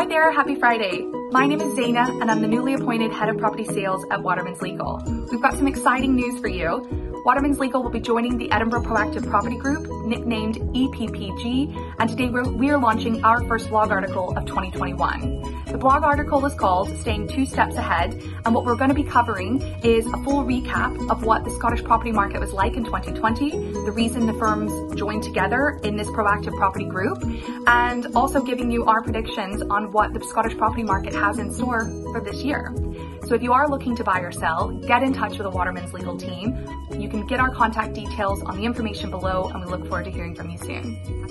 Hi there, happy Friday. My name is Zaina and I'm the newly appointed head of property sales at Watermans Legal. We've got some exciting news for you. Watermans Legal will be joining the Edinburgh Proactive Property Group, nicknamed EPPG, and today we're, we are launching our first blog article of 2021. The blog article is called Staying Two Steps Ahead, and what we're going to be covering is a full recap of what the Scottish property market was like in 2020, the reason the firms joined together in this proactive property group, and also giving you our predictions on what the Scottish property market has in store for this year. So if you are looking to buy or sell, get in touch with the Watermans legal team. You can get our contact details on the information below and we look forward to hearing from you soon.